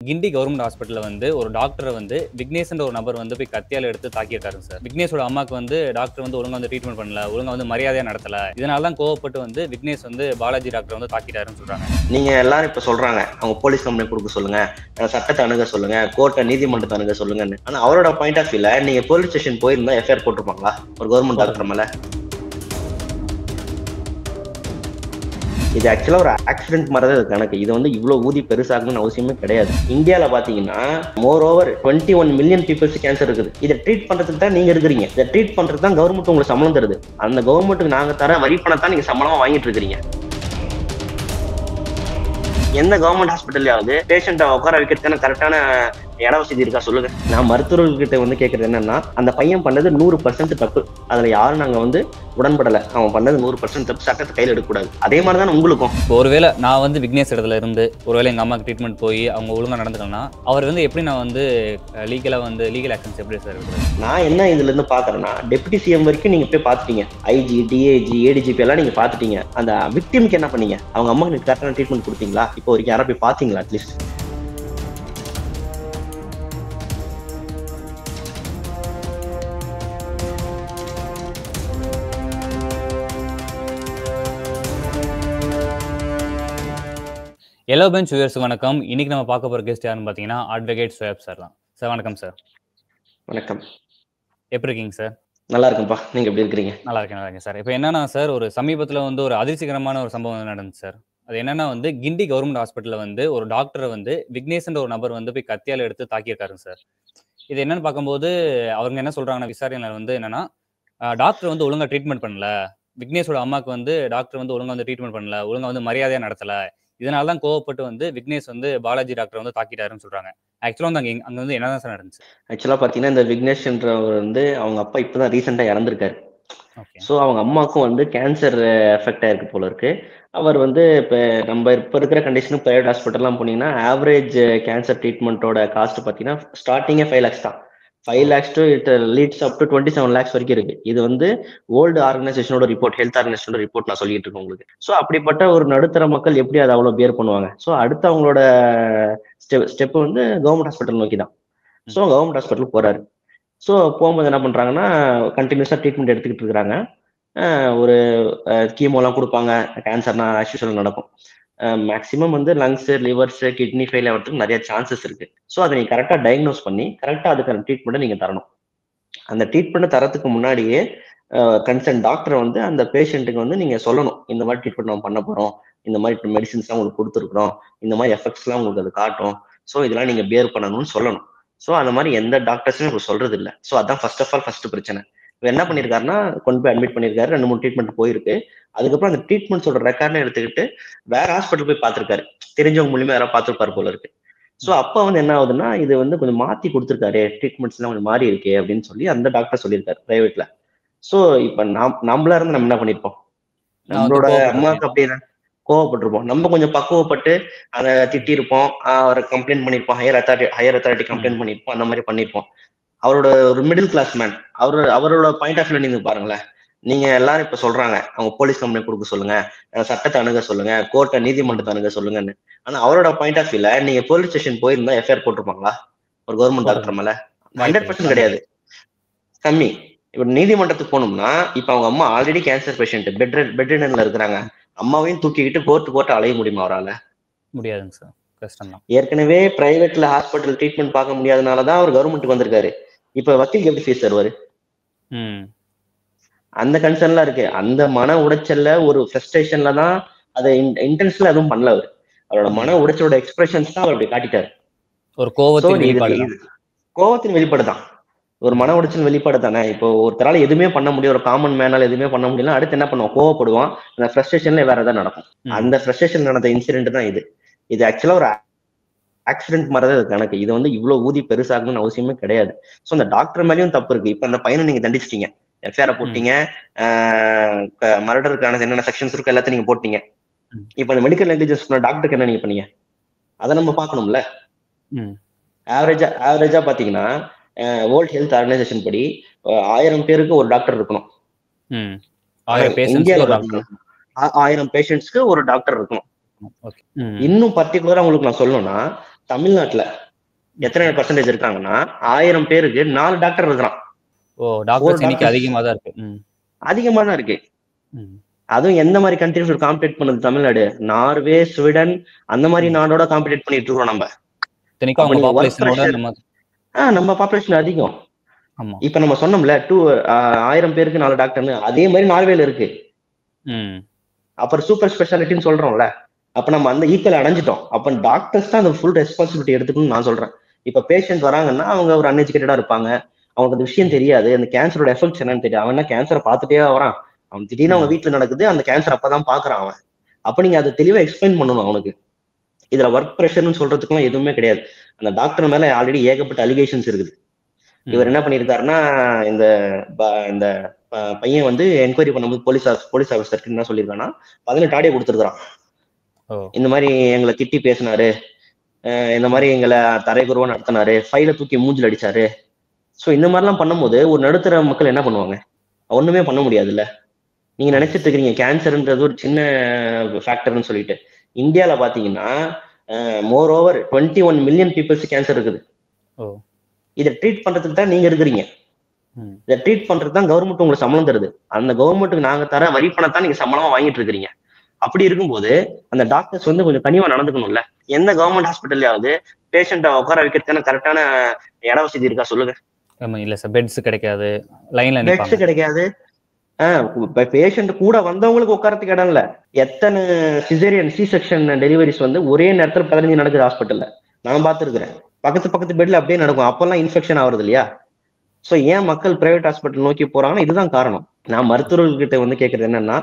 கிண்டி government ஹாஸ்பிட்டலில் வந்து ஒரு டாக்டரை வந்து விக்னேஷ்ன்ற ஒரு நபர் வந்து போய் கத்தியால் எடுத்து தாக்கியிருக்காரு சார். விக்னேஷோட அம்மாக்கு வந்து டாக்டர் வந்து ஒழுங்காக வந்து ட்ரீட்மெண்ட் பண்ணல ஒழுங்காக வந்து மரியாதையாக நடத்தல. இதனால தான் கோவப்பட்டு வந்து விக்னேஷ் வந்து பாலாஜி டாக்டர் வந்து தாக்கிட்டாருன்னு சொல்றாங்க. நீங்க எல்லாரும் இப்ப சொல்றாங்க அவங்க போலீஸ் கம்ப்ளைண்ட் கொடுக்க சொல்லுங்க சட்டத்தை அணுக சொல்லுங்க கோர்ட்டை நீதிமன்றத்தை அணுக சொல்லுங்கன்னு. ஆனா அவரோட பாயிண்ட் ஆஃப் வியூல நீங்க போலீஸ் ஸ்டேஷன் போயிருந்தா எஃப்ஐஆர் போட்டிருப்பாங்களா? ஒரு கவர்மெண்ட் டாக்டர் மேலே? இது ஆக்சுவலா ஒரு ஆக்சிடென்ட் மாதிரி தான் இது கணக்கு. இது வந்து இவ்வளவு ஊதி பெருசாகணும்னு அவசியமே கிடையாது. இந்தியாவில் பாத்தீங்கன்னா more over twenty one million peoples cancer இருக்குது. இதை ட்ரீட் பண்றதுக்கு தான் நீங்க இருக்கிறீங்க. இதை ட்ரீட் பண்ணுறது தான் கவர்மெண்ட் உங்களுக்கு சம்பளம் தருது. அந்த கவர்மெண்ட்டுக்கு நாங்க தர வரி பணம் தான் நீங்க சம்பளமா வாங்கிட்டு இருக்கிறீங்க. எந்த கவர்மெண்ட் ஹாஸ்பிட்டல்லையாவது பேஷண்ட்டை உட்கார வைக்கிறதுக்கான கரெக்டான இட வசதி இருக்கா சொல்லுங்க. நான் மருத்துவர்கிட்ட வந்து கேட்கறது என்னன்னா அந்த பையன் பண்ணது நூறு பர்சன்ட் தப்பு. அதுல யாரும் நாங்க வந்து உடன்படல. அவன் பண்ணது நூறு பர்சன்ட் தப்பு. சட்டத்தை கையில் எடுக்கக்கூடாது. அதே மாதிரி தான் உங்களுக்கும். ஒருவேளை நான் வந்து விக்னேஷ் இடத்துல இருந்து ஒருவேளை எங்க அம்மாக்கு ட்ரீட்மெண்ட் போய் அவங்க ஒழுங்கா நடந்துக்கலன்னா அவர் வந்து எப்படி நான் வந்து லீகலா வந்து லீகல் ஆக்ஷன்ஸ் எப்படி சார் நான் என்ன இதுல இருந்து பாக்குறேன்னா டெபுட்டி சிஎம் வரைக்கும் நீங்க போய் பாத்துட்டீங்க. ஐஜி டிஏஜி ஏடிஜிபி எல்லாம் நீங்க பாத்துட்டீங்க. அந்த விக்டிம்க்கு என்ன பண்ணீங்க? அவங்க அம்மாக்கு கரெக்டான ட்ரீட்மெண்ட் கொடுத்தீங்களா? இப்போ வரைக்கும் யாரா போய் பாத்தீங்களா அட்லீஸ்ட் எல்லோ பெஞ்ச் வியூவர்ஸுக்கு வணக்கம். இன்னைக்கு நம்ம பார்க்க போற கெஸ்ட் யாருன்னு பார்த்தீங்கன்னா அட்வொகேட் சுயப் சார் தான். சார் வணக்கம் சார் வணக்கம். எப்படி இருக்கீங்க சார் நல்லா இருக்கும்பா நீங்க எப்படி இருக்கிறீங்க? நல்லா இருக்கேன் நல்லா இருக்கேன் சார் இப்போ என்னன்னா சார் ஒரு சமீபத்தில் வந்து ஒரு அதிர்ச்சிகரமான ஒரு சம்பவம் நடந்துச்சு சார் அது என்னன்னா வந்து கிண்டி கவர்மெண்ட் ஹாஸ்பிட்டலில் வந்து ஒரு டாக்டரை வந்து விக்னேஷ்ன்ற ஒரு நபர் வந்து போய் கத்தியால எடுத்து தாக்கியிருக்காருங்க சார் இது என்னன்னு பார்க்கும்போது அவங்க என்ன சொல்றாங்கன்னா விசாரணையில் வந்து என்னன்னா டாக்டர் வந்து ஒழுங்கா ட்ரீட்மெண்ட் பண்ணல. விக்னேஷோட அம்மாக்கு வந்து டாக்டர் வந்து ஒழுங்கா வந்து ட்ரீட்மெண்ட் பண்ணல. ஒழுங்கா வந்து மரியாதையா நடத்தல. இதனால தான் கோவப்பட்டு வந்து விக்னேஷ் வந்து பாலாஜி டாக்டர் வந்து தாக்கிட்டாருன்னு சொல்றாங்க. ஆக்சுவலாக வந்து அங்கே அங்கே வந்து என்னதான் சார் நடந்துச்சு? ஆக்சுவலா பாத்தீங்கன்னா இந்த விக்னேஷ்ன்றவர் வந்து அவங்க அப்பா இப்பதான் ரீசெண்டா இறந்திருக்காரு. ஸோ அவங்க அம்மாவுக்கும் வந்து கேன்சர் எஃபெக்ட் ஆயிருக்கு போல இருக்கு. அவர் வந்து இப்போ நம்ம இப்போ இருக்கிற கண்டிஷனுக்கு ப்ரைவேட் ஹாஸ்பிட்டல்லாம் போனீங்கன்னா ஆவரேஜ் கேன்சர் ட்ரீட்மெண்ட்டோட காஸ்ட் பார்த்தீங்கன்னா ஸ்டார்டிங்கே ஃபைவ் லேக்ஸ் தான். Five lakhs to it leads up to twenty seven lakhs வரைக்கும் இருக்கு. இது வந்து வேர்ல்டு ஆர்கனைசேஷனோட ரிப்போர்ட் ஹெல்த் ஆர்கனைசேஷனோட ரிப்போர்ட் நான் சொல்லிட்டு இருக்கேன் உங்களுக்கு. ஸோ அப்படிப்பட்ட ஒரு நடுத்தர மக்கள் எப்படி அதை அவ்வளோ பேர் பண்ணுவாங்க? ஸோ அடுத்து அவங்களோட ஸ்டெப் ஸ்டெப் வந்து கவர்மெண்ட் ஹாஸ்பிட்டல் நோக்கி தான். ஸோ கவர்மெண்ட் ஹாஸ்பிட்டலுக்கு போறாரு. ஸோ போகும்போது என்ன பண்றாங்கன்னா கண்டினியூஸாக ட்ரீட்மெண்ட் எடுத்துக்கிட்டு இருக்கிறாங்க. ஒரு கீமோலாம் கொடுப்பாங்க. கேன்சர்னா ஆஸ்யூஷுவல் நடக்கும். மேக்ஸிமம் வந்து லங்ஸு லிவர்ஸு கிட்னி ஃபெயில் ஆகிறதுக்கு நிறைய சான்சஸ் இருக்கு. ஸோ அதை நீங்கள் கரெக்டாக டயக்னோஸ் பண்ணி கரெக்டாக அதுக்கான ட்ரீட்மெண்ட்டை நீங்கள் தரணும். அந்த ட்ரீட்மெண்ட் தரத்துக்கு முன்னாடியே கன்சர்ன் டாக்டரை வந்து அந்த பேஷண்ட்டுக்கு வந்து நீங்கள் சொல்லணும். இந்த மாதிரி ட்ரீட்மெண்ட் நம்ம பண்ண போகிறோம் இந்த மாதிரி மெடிசின்ஸ்லாம் உங்களுக்கு கொடுத்துருக்குறோம். இந்த மாதிரி எஃபெக்ட்ஸ்லாம் உங்களுக்கு அது காட்டும். ஸோ இதெல்லாம் நீங்கள் பேர் பண்ணணும்னு சொல்லணும். ஸோ அந்த மாதிரி எந்த டாக்டர்ஸுமே இப்போ சொல்றது இல்லை ஸோ அதான் ஃபர்ஸ்ட் ஆஃப் ஆல் ஃபர்ஸ்ட் பிரச்சனை. என்ன பண்ணியிருக்காருன்னா கொண்டு போய் அட்மிட் பண்ணியிருக்காரு ரெண்டு மூணு ட்ரீட்மெண்ட் போயிருக்கு. அதுக்கப்புறம் அந்த ட்ரீட்மெண்ட்ஸோட ரெக்கார்ட்லாம் எடுத்துக்கிட்டு வேற ஹாஸ்பிட்டல் போய் பார்த்துருக்காரு. தெரிஞ்சவங்க மூலியமா யாராவது பார்த்துருப்பாரு போல இருக்கு. ஸோ அப்போ வந்து என்ன ஆகுதுன்னா இது வந்து கொஞ்சம் மாத்தி கொடுத்துருக்காரு. ட்ரீட்மெண்ட்ஸ் எல்லாம் கொஞ்சம் மாறி இருக்கே அப்படின்னு சொல்லி அந்த டாக்டர் சொல்லியிருக்காரு பிரைவேட்ல ஸோ இப்போ நாம் நம்மளா இருந்து நம்ம என்ன பண்ணிருப்போம்? நம்மளோட அம்மாவுக்கு அப்படியே கோவப்பட்டிருப்போம். நம்ம கொஞ்சம் பக்குவப்பட்டு அதை திட்டிருப்போம் அவரை கம்ப்ளைண்ட் பண்ணிருப்போம் higher authority higher authority complaint பண்ணிருப்போம் அந்த மாதிரி பண்ணிருப்போம் அவரோட ஒரு மிடில் கிளாஸ் மேன் அவரு அவரோட பாயிண்ட் ஆஃப் வியூ நீங்க பாருங்களேன். நீங்க எல்லாரும் இப்ப சொல்றாங்க அவங்க போலீஸ் கம்ப்ளைண்ட் கொடுக்க சொல்லுங்க சட்டத்தை அணுக சொல்லுங்க கோர்ட்டை நீதிமன்றத்தை அணுக சொல்லுங்கன்னு. ஆனா அவரோட பாயிண்ட் ஆஃப் வியூல நீங்க போலீஸ் ஸ்டேஷன் போயிருந்தா எஃப்ஐஆர் போட்டிருப்பாங்களா? ஒரு கவர்மெண்ட் டாக்டர் மேல. ஹண்ட்ரட் பர்சன்ட் கிடையாது. கம்மி. இப்ப நீதிமன்றத்துக்கு போனோம்னா இப்ப அவங்க அம்மா ஆல்ரெடி கேன்சர் பேஷண்ட் பெட் பெட்ரிடன்ல இருக்கிறாங்க. அம்மாவையும் தூக்கிக்கிட்டு கோர்ட்டு கோர்ட்டு அலைய முடியுமா அவரால்? முடியாதுங்க சார். கஷ்டம் ஏற்கனவே பிரைவேட்ல ஹாஸ்பிட்டல் ட்ரீட்மெண்ட் பார்க்க முடியாதனாலதான் அவர் கவர்மெண்ட்டுக்கு வந்திருக்காரு. இப்ப வக்கீலுக்கு எப்படி ஃபீஸ் தருவாரு? அந்த கன்சர்ன்லாம் இருக்கு. அந்த மன உடைச்சல்ல ஒரு ஃப்ரஸ்ட்ரேஷன்ல தான் அதை இன்டென்ஷன்ல எதுவும் பண்ணல அவர். அவரோட மன உடைச்சலோட எக்ஸ்பிரஷன்ஸ் தான் அவர் அப்படி காட்டிட்டாரு. ஒரு கோவத்தின் வெளிப்பாடு கோவத்தின் வெளிப்பாடு தான். ஒரு மன உடைச்சல் வெளிப்பாடு தானே. இப்போ ஒருத்தரால எதுவுமே பண்ண முடியும் ஒரு காமன் மேனால எதுவுமே பண்ண முடியல அடுத்து என்ன பண்ணுவோம்? கோவப்படுவான் அந்த ஃப்ரஸ்ட்ரேஷன்ல வேற ஏதாவது நடக்கும். அந்த ஃப்ரஸ்ட்ரேஷன் நடந்த இன்சிடென்ட் தான் இது. இது ஆக்சுவலா ஒரு ஆக்சிடென்ட் மாதிரி தான் கணக்கு. இது வந்து இவ்வளவு ஊதி பெருசாகணும்னு அவசியமே கிடையாது. ஸோ அந்த டாக்டர் மேலேயும் தப்பு இருக்கு. இப்ப அந்த பையனை நீங்க தண்டிச்சிட்டீங்க. எஃப்ஐஆர் போட்டீங்க. மர்டருக்கான என்னென்ன செக்ஷன்ஸ் இருக்கு எல்லாத்தையும் நீங்க போட்டீங்க. இப்ப அந்த மெடிக்கல் நெக்லிஜென்ஸ் டாக்டருக்கு என்ன நீங்க பண்ணீங்க? அதை நம்ம பார்க்கணும்ல. ஆவரேஜா ஆவரேஜா பாத்தீங்கன்னா வேர்ல்ட் ஹெல்த் ஆர்கனைசேஷன் படி ஆயிரம் பேருக்கு ஒரு டாக்டர் இருக்கணும். ஆயிரம் பேஷண்ட்ஸ்க்கு ஒரு டாக்டர் இருக்கணும். இன்னும் பர்டிகுலரா உங்களுக்கு நான் சொல்லணும்னா தமிழ்நாட்டுல எத்தனை பர்சன்டேஜ் இருக்காங்கன்னா ஆயிரம் பேருக்கு நாலு டாக்டர் இருக்கிறான். ஓ எண்ணிக்கை அதிகமா தான் இருக்கு. அதிகமா தான் இருக்கு. அதுவும் எந்த மாதிரி கண்ட்ரிஸ் காம்படேட் பண்ணுது தமிழ்நாடு? நார்வே ஸ்வீடன் அந்த மாதிரி நாடோட காம்படேட் பண்ணிட்டு இருக்கோம் நம்ம. ஆஹ் நம்ம பாப்புலேஷன் அதிகம். இப்ப நம்ம சொன்னோம்ல டூ ஆயிரம் பேருக்கு நாலு டாக்டர்னு அதே மாதிரி நார்வேல இருக்கு. அப்புறம் சூப்பர் ஸ்பெஷாலிட்டின்னு சொல்றோம்ல. அப்ப நம்ம அந்த ஈக்குவல் அடைஞ்சிட்டோம். அப்ப டாக்டர்ஸ் தான் அந்த ஃபுல் ரெஸ்பான்சிபிலிட்டி எடுத்துக்கணும்னு நான் சொல்றேன். இப்ப பேஷண்ட் வராங்கன்னா அவங்க ஒரு அன்எஜுகேட்டடா இருப்பாங்க. அவங்களுக்கு அந்த விஷயம் தெரியாது. அந்த கேன்சரோட எஃபெக்ட்ஸ் என்னன்னு தெரியும் அவன் என்ன கேன்சரை பார்த்துட்டே வரான். அவன் திடீர்னு அவங்க வீட்டுல நடக்குது. அந்த கேன்சர் அப்பதான் பாக்குறான் அவன். அப்ப நீங்க அதை தெளிவா எக்ஸ்பிளைன் பண்ணணும் அவனுக்கு. இதுல ஒர்க் ப்ரெஷர்னு சொல்றதுக்குலாம் எதுவுமே கிடையாது. அந்த டாக்டர் மேல ஆல்ரெடி ஏகப்பட்ட அலிகேஷன்ஸ் இருக்குது. இவர் என்ன பண்ணியிருக்காருன்னா இந்த பையன் வந்து என்கொயரி பண்ணும்போது போலீஸ் போலீஸ் ஆஃபீஸருக்கு என்ன சொல்லியிருக்கான்னா பதினெட்டு ஆடியோ கொடுத்துருக்கான் இந்த மாதிரி எங்களை திட்டி பேசினாரு. இந்த மாதிரி எங்களை தரைக்குறவா நடத்தினாரு. ஃபைல தூக்கி மூஞ்சில் அடிச்சாரு. ஸோ இந்த மாதிரிலாம் பண்ணும்போது ஒரு நடுத்தர மக்கள் என்ன பண்ணுவாங்க? ஒண்ணுமே பண்ண முடியாதுல்ல. நீங்க நினைச்சிட்டு இருக்கிறீங்க கேன்சர்ன்றது ஒரு சின்ன ஃபேக்டர்னு சொல்லிட்டு. இந்தியால பாத்தீங்கன்னா more over twenty one million peoples cancer இருக்குது இதை ட்ரீட் பண்றதுக்கு தான் நீங்க இருக்கிறீங்க. இதை ட்ரீட் பண்றதுக்கு தான் கவர்மெண்ட் உங்களுக்கு சம்பளம் தருது. அந்த கவர்மெண்ட்டுக்கு நாங்க தர வரி பணத்தான் நீங்க சம்பளமா வாங்கிட்டு இருக்கிறீங்க. அப்படி இருக்கும்போது அந்த டாக்டர்ஸ் வந்து கொஞ்சம் கனிவா நடந்துக்கணும்ல. எந்த கவர்மெண்ட் ஹாஸ்பிட்டல்லையாவது பேஷண்ட்டை உட்கார வைக்கிறதுக்கான கரெக்டான இட வசதி இருக்கா சொல்லுங்க. ஆமா இல்ல சார் பெட்ஸ் கிடைக்காது. லைன்ல பெட்ஸ் கிடைக்காது. ஆஹ் பேஷண்ட் கூட வந்தவங்களுக்கு உட்காரத்துக்கு இடம் இல்ல. எத்தனை சிசேரியன் சி செக்ஷன் டெலிவரிஸ் வந்து ஒரே நேரத்துல பதினஞ்சு நடக்குது ஹாஸ்பிட்டல்ல நான் பார்த்துருக்கிறேன். பக்கத்து பக்கத்து பெட்ல அப்படியே நடக்கும். அப்பெல்லாம் இன்ஃபெக்ஷன் ஆகுறது இல்லையா? சோ ஏன் மக்கள் பிரைவேட் ஹாஸ்பிட்டல் நோக்கி போறாங்கன்னா இதுதான் காரணம். நான் மருத்துவர்கிட்ட வந்து கேட்கறது என்னன்னா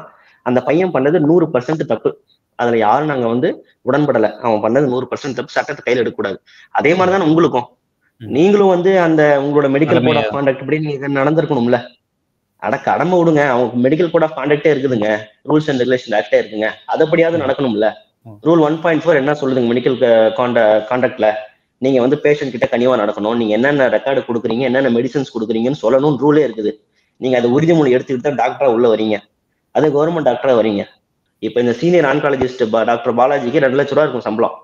அந்த பையன் பண்ணது நூறு பர்சன்ட் தப்பு. அதுல யாரும் நாங்க வந்து உடன்படல. அவன் பண்ணது நூறு பர்சன்ட் தப்பு. சட்டத்தை கையில எடுக்கக்கூடாது. அதே மாதிரிதான் உங்களுக்கும். நீங்களும் வந்து அந்த உங்களோட மெடிக்கல் கோட் ஆஃப் கான்டாக்ட் படி நீங்க நடந்திருக்கணும்ல. அட கடமை விடுங்க. அவங்க மெடிக்கல் கோட் ஆஃப் கான்டாக்டே இருக்குதுங்க. ரூல்ஸ் அண்ட் ரெகுலேஷன் ஆக்டே இருக்குங்க அதப்படியாவது நடக்கணும்ல. ரூல் ஒன் பாயிண்ட் ஃபோர் என்ன சொல்லுதுங்க மெடிக்கல் கான்டாக்ட்ல நீங்க வந்து பேஷண்ட் கிட்ட கனிவா நடக்கணும். நீங்க என்னென்ன ரெக்கார்டு கொடுக்குறீங்க என்னென்ன மெடிசன்ஸ் கொடுக்குறீங்கன்னு சொல்லணும் ரூலே இருக்குது. நீங்க அதை உறுதிமொழி எடுத்துக்கிட்டு தான் டாக்டரா உள்ள வரீங்க. அது கவர்மெண்ட் டாக்டரா வரீங்க. இப்ப இந்த சீனியர் ஆன்காலஜிஸ்ட் டாக்டர் பாலாஜிக்கு ரெண்டு லட்ச ரூபா இருக்கும் சம்பளம்.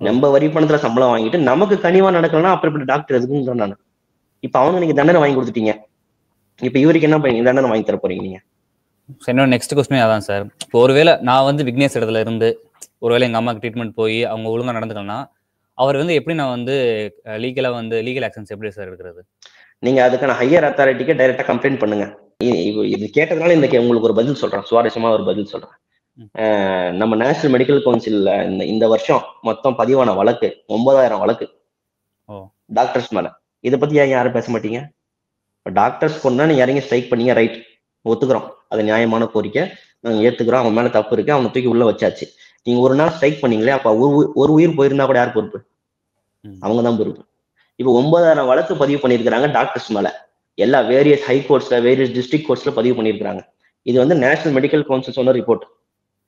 நம்ம வரி பணத்துல சம்பளம் வாங்கிட்டு நமக்கு கனிவா நடக்கலன்னா அப்படிப்பட்ட டாக்டர் எதுக்குன்னு நான். இப்ப அவனுக்கு நீங்க தண்டனை வாங்கி கொடுத்துட்டீங்க. இப்ப இவருக்கு என்ன பண்ணீங்க? தண்டனை வாங்கி தர போறீங்க நீங்க. சார் என்னோட நெக்ஸ்ட் கொஸ்டின் அதான் சார் இப்போ ஒருவேளை நான் வந்து விக்னேஷ் இடத்துல இருந்து ஒருவேளை எங்க அம்மாக்கு ட்ரீட்மெண்ட் போய் அவங்க ஒழுங்கா நடந்துக்கலன்னா அவர் வந்து எப்படி நான் வந்து லீகலா வந்து லீகல் ஆக்ஷன்ஸ் எப்படி சார் எடுக்கிறது? நீங்க அதுக்கான ஹையர் அத்தாரிட்டிக்கு டைரக்டா கம்ப்ளைண்ட் பண்ணுங்க. இது- கேட்டதுனால இந்த உங்களுக்கு ஒரு பதில் சொல்றேன். சுவாரஸ்யமா ஒரு பதில் சொல்றேன். நம்ம நேஷனல் மெடிக்கல் கவுன்சில்ல இந்த இந்த வருஷம் மொத்தம் பதிவான வழக்கு ஒன்பதாயிரம் வழக்கு. டாக்டர்ஸ் மேல. இதை பத்தி ஏன் யாரும் பேச மாட்டீங்க? டாக்டர்ஸ் கொண்டா நீங்க இறங்கி ஸ்ட்ரைக் பண்ணீங்க ரைட். ஒத்துக்கிறோம். அது நியாயமான கோரிக்கை. நாங்க ஏத்துக்கிறோம். அவன் மேல தப்பு இருக்கு. அவனை தூக்கி உள்ள வச்சாச்சு. நீங்க ஒரு நாள் ஸ்ட்ரைக் பண்ணீங்களே அப்ப ஒரு உயிர் போயிருந்தா கூட யார் பொறுப்பு? ம். அவங்க தான் பொறுப்பு. இப்போ ஒன்பதாயிரம் வழக்கு பதிவு பண்ணியிருக்கிறாங்க டாக்டர்ஸ் மேல. எல்லா வேரியஸ் ஹை கோர்ட்ஸ்ல வேரியஸ் டிஸ்ட்ரிக்ட் கோர்ட்ஸ்ல பதிவு பண்ணியிருக்கிறாங்க. இது வந்து நேஷனல் மெடிக்கல் கவுன்சில் சொன்ன ரிப்போர்ட்